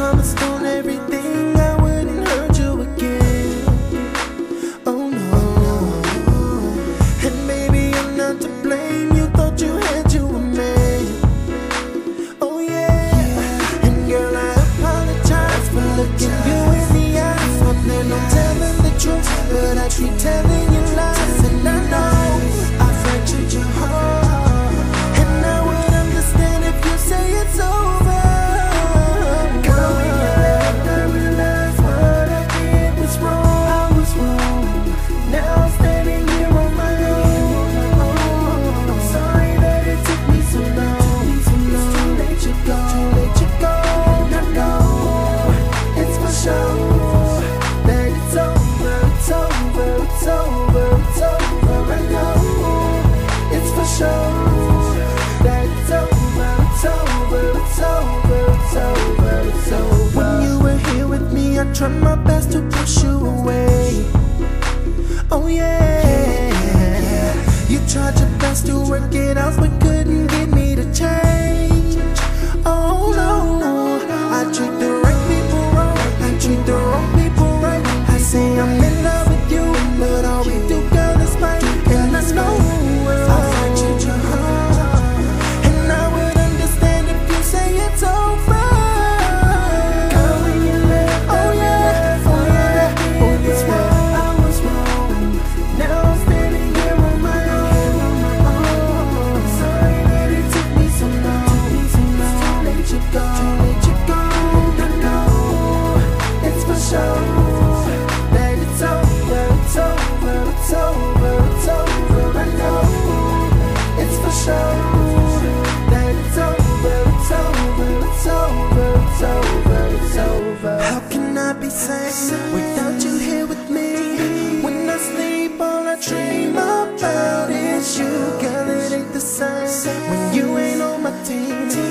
Hummer stone i'm out. You ain't on my team.